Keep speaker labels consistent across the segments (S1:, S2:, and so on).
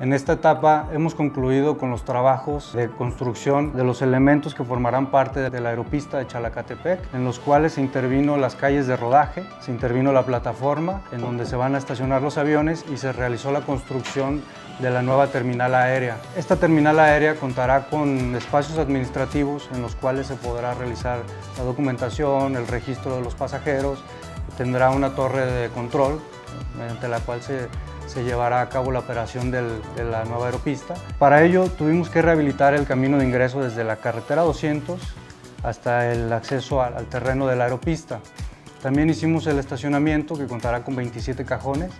S1: En esta etapa hemos concluido con los trabajos de construcción de los elementos que formarán parte de la aeropista de Chalacatepec, en los cuales se intervino las calles de rodaje, se intervino la plataforma en donde se van a estacionar los aviones y se realizó la construcción de la nueva terminal aérea. Esta terminal aérea contará con espacios administrativos en los cuales se podrá realizar la documentación, el registro de los pasajeros, tendrá una torre de control mediante la cual se se llevará a cabo la operación de la nueva aeropista. Para ello tuvimos que rehabilitar el camino de ingreso desde la carretera 200 hasta el acceso al, terreno de la aeropista. También hicimos el estacionamiento que contará con 27 cajones,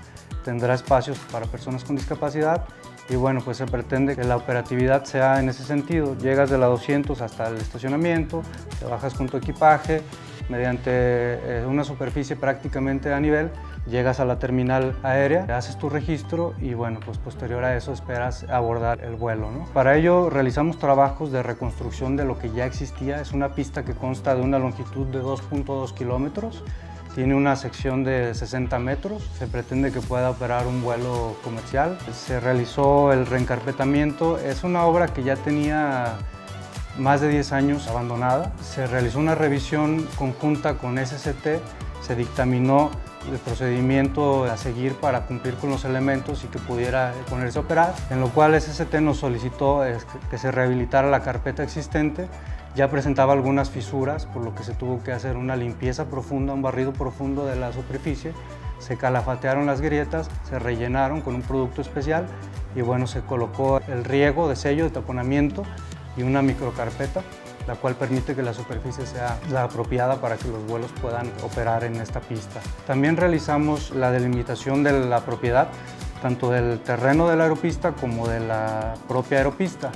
S1: tendrá espacios para personas con discapacidad y bueno, pues se pretende que la operatividad sea en ese sentido. Llegas de la 200 hasta el estacionamiento, te bajas con tu equipaje, mediante eh, una superficie prácticamente a nivel, llegas a la terminal aérea, haces tu registro y bueno, pues posterior a eso esperas abordar el vuelo. ¿no? Para ello realizamos trabajos de reconstrucción de lo que ya existía. Es una pista que consta de una longitud de 2.2 kilómetros, tiene una sección de 60 metros, se pretende que pueda operar un vuelo comercial. Se realizó el reencarpetamiento, es una obra que ya tenía más de 10 años abandonada. Se realizó una revisión conjunta con SCT, se dictaminó el procedimiento a seguir para cumplir con los elementos y que pudiera ponerse a operar, en lo cual SST nos solicitó que se rehabilitara la carpeta existente, ya presentaba algunas fisuras, por lo que se tuvo que hacer una limpieza profunda, un barrido profundo de la superficie, se calafatearon las grietas, se rellenaron con un producto especial y bueno, se colocó el riego de sello de taponamiento y una microcarpeta la cual permite que la superficie sea la apropiada para que los vuelos puedan operar en esta pista. También realizamos la delimitación de la propiedad, tanto del terreno de la aeropista como de la propia aeropista.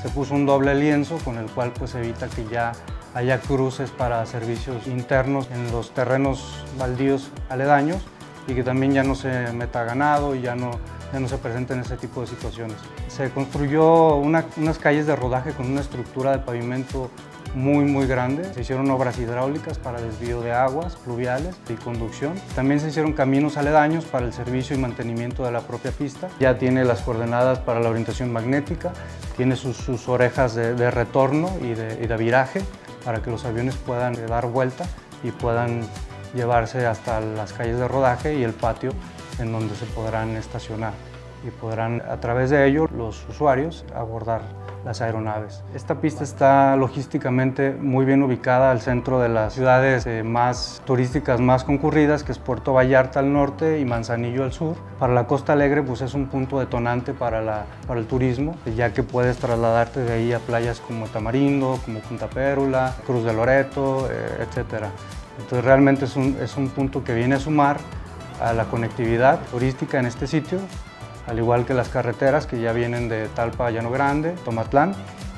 S1: Se puso un doble lienzo con el cual pues evita que ya haya cruces para servicios internos en los terrenos baldíos aledaños y que también ya no se meta ganado y ya no ya no se presenten ese tipo de situaciones. Se construyó unas calles de rodaje con una estructura de pavimento muy muy grande. Se hicieron obras hidráulicas para desvío de aguas pluviales y conducción. También se hicieron caminos aledaños para el servicio y mantenimiento de la propia pista. Ya tiene las coordenadas para la orientación magnética, tiene sus, orejas de, retorno y de, y de viraje para que los aviones puedan dar vuelta y puedan llevarse hasta las calles de rodaje y el patio en donde se podrán estacionar y podrán a través de ello los usuarios abordar las aeronaves. Esta pista está logísticamente muy bien ubicada al centro de las ciudades eh, más turísticas más concurridas, que es Puerto Vallarta al norte y Manzanillo al sur. Para la Costa Alegre pues es un punto detonante para, la, para el turismo, ya que puedes trasladarte de ahí a playas como Tamarindo, como Punta Pérula, Cruz de Loreto, eh, etc. Entonces realmente es un, es un punto que viene a sumar a la conectividad turística en este sitio, al igual que las carreteras que ya vienen de Talpa Llano Grande, Tomatlán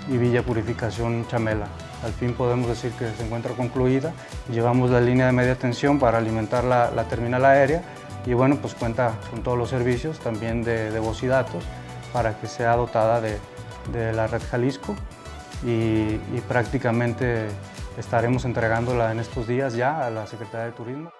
S1: y Villa Purificación Chamela. Al fin podemos decir que se encuentra concluida. Llevamos la línea de media tensión para alimentar la, terminal aérea y bueno, pues cuenta con todos los servicios también de, de voz y datos para que sea dotada de, la red Jalisco y prácticamente estaremos entregándola en estos días ya a la Secretaría de Turismo.